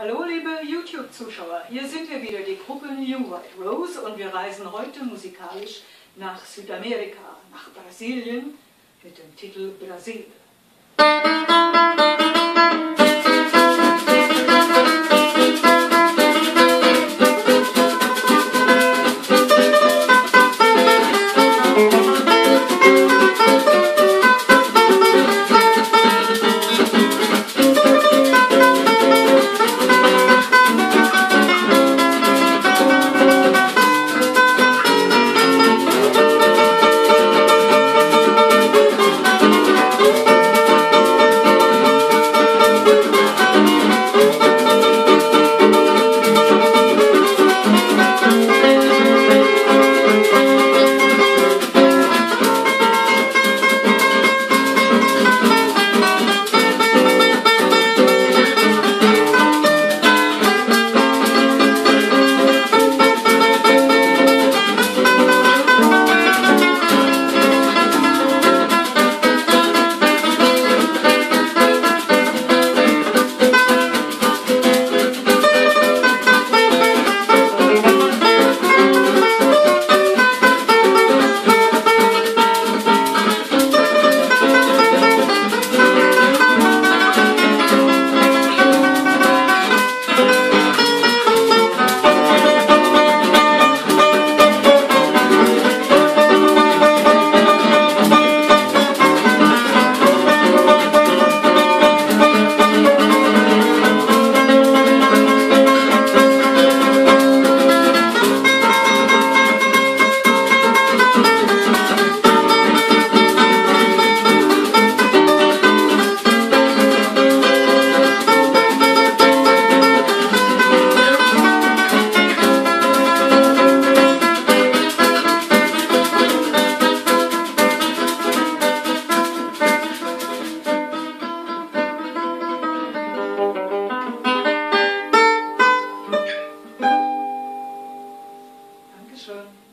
Hallo liebe YouTube-Zuschauer, hier sind wir wieder, die Gruppe New White Rose und wir reisen heute musikalisch nach Südamerika, nach Brasilien mit dem Titel Brasil. Krishna.